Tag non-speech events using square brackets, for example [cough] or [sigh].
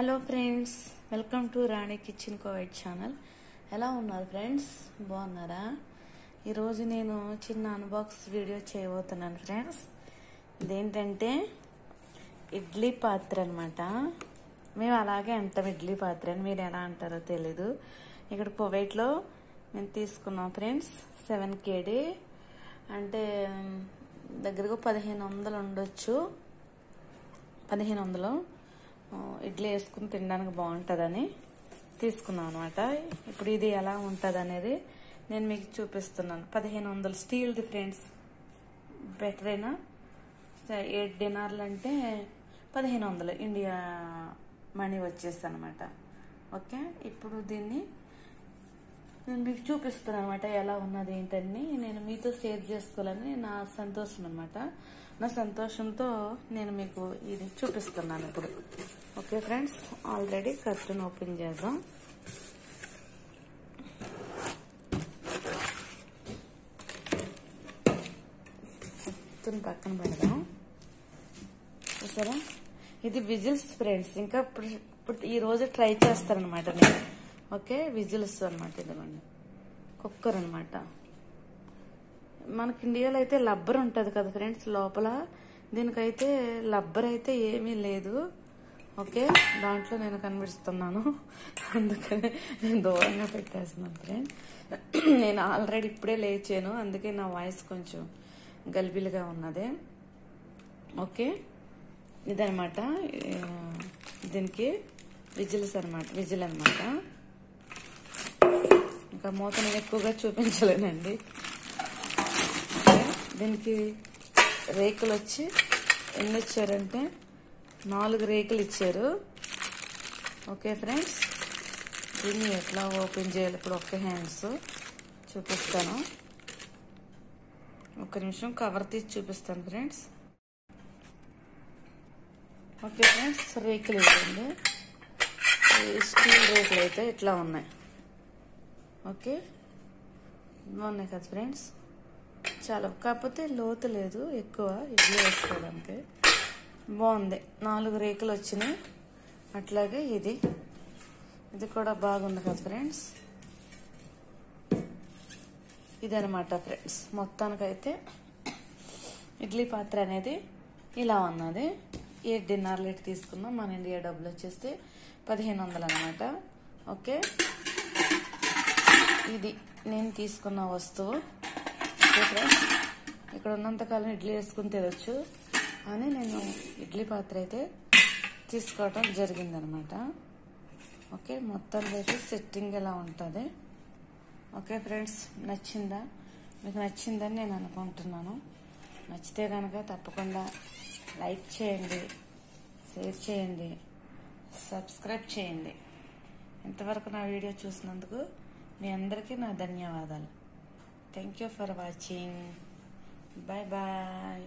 Hello friends welcome to Rani kitchen Kuwait channel ఎలా ఉన్నారు friends బాగున్నారా? ఈరోజు నేను చిన్న అన్బాక్స్ వీడియో చేయబోతున్నాను ఫ్రెండ్స్ ఇదేంటంటే ఇడ్లీ పాత్ర అనమాట మేము అలాగే అంటాం ఇడ్లీ పాత్ర అని మీరు ఎలా అంటారో తెలీదు. ఇక్కడ కువైట్లో మేము తీసుకున్నాం ఫ్రెండ్స్ సెవెన్ కేడీ అంటే దగ్గరగా పదిహేను వందలు ఉండొచ్చు. పదిహేను వందలు. ఇడ్లీ వేసుకుని తినడానికి బాగుంటుందని తీసుకున్నాను అనమాట ఇప్పుడు ఇది ఎలా ఉంటుంది అనేది నేను మీకు చూపిస్తున్నాను. పదిహేను వందలు స్టీల్ది ఫ్రెండ్స్ బెటరేనా ఎయిట్ డినార్లు అంటే పదిహేను వందలు. ఇండియా మనీ వచ్చేసి అనమాట ఓకే? ఇప్పుడు దీన్ని నేను మీకు చూపిస్తున్నాను అనమాట ఎలా ఉన్నది ఏంటని. నేను మీతో షేర్ చేసుకోవాలని నా సంతోషం అనమాట నా సంతోషంతో నేను మీకు ఇది చూపిస్తున్నాను ఇప్పుడు. Okay friends already curtain open చేద్దాం. మొత్తం పక్కన పెడదాం. సరే ఇది విజిల్స్ ఫ్రెండ్స్. ఇంకా ఇప్పుడు ఇప్పుడు ఈ రోజు ట్రై చేస్తారనమాట నేను. ఓకే? విజిల్స్ అనమాట ఇదిగోండి కుక్కర్ అనమాట మనకి ఇండియాలో అయితే లబ్బర్ ఉంటుంది కదా ఫ్రెండ్స్ లోపల. దీనికైతే లబ్బర్ అయితే ఏమీ లేదు. ఓకే? దాంట్లో నేను కనిపిస్తున్నాను. [laughs] అందుకని నేను దూరంగా పెట్టేస్తున్నాను ఫ్రెండ్. [clears throat] నేను ఆల్రెడీ ఇప్పుడే లేచాను. అందుకే నా వాయిస్ కొంచెం గలిబిలిగా ఉన్నది. ఓకే? ఇదనమాట దీనికి విజిల్స్ అనమాట విజిల్ అనమాట ఇంకా మూత నేను ఎక్కువగా చూపించలేనండి. దీనికి రేకులు వచ్చి ఎన్ని ఇచ్చారంటే నాలుగు రేకులు ఇచ్చారు. Okay friends? దీన్ని ఎట్లా ఓపెన్ చేయాలి? ఇప్పుడు ఒక్క హ్యాండ్స్ చూపిస్తాను. ఒక్క నిమిషం కవర్ తీసి చూపిస్తాను ఫ్రెండ్స్. ఓకే ఫ్రెండ్స్ రేకులు ఇవ్వండి. స్టీల్ రేకులు అయితే ఇట్లా ఉన్నాయి. ఓకే? బాగున్నాయి కదా ఫ్రెండ్స్? చాలా. కాకపోతే లోతు లేదు ఎక్కువ. ఇడ్లీ వేసుకోవడానికి బాగుంది. నాలుగు రేకులు వచ్చినాయి. అట్లాగే ఇది. ఇది కూడా బాగుంది కదా ఫ్రెండ్స్? ఇదనమాట ఫ్రెండ్స్. మొత్తానికైతే ఇడ్లీ పాత్ర అనేది ఇలా ఉన్నది. ఏ డిన్నర్ లెట్ తీసుకున్నాం మన ఇండియా డబ్బులు వచ్చేస్తే పదిహేను వందలు అనమాట ఓకే? ఇది నేను తీసుకున్న వస్తువు. ఫ్రెండ్స్ ఇక్కడ ఉన్నంతకాలం ఇడ్లీ వేసుకుని తినొచ్చు అని నేను ఇడ్లీ పాత్ర అయితే తీసుకోవటం జరిగిందనమాట. ఓకే మొత్తం అయితే సెట్టింగ్ ఎలా ఉంటుంది? ఓకే ఫ్రెండ్స్ నచ్చిందా? మీకు నచ్చిందని నేను అనుకుంటున్నాను. నచ్చితే కనుక తప్పకుండా లైక్ చేయండి షేర్ చేయండి సబ్స్క్రైబ్ చేయండి. ఇంతవరకు నా వీడియో చూసినందుకు మీ అందరికీ నా ధన్యవాదాలు. Thank you for watching bye bye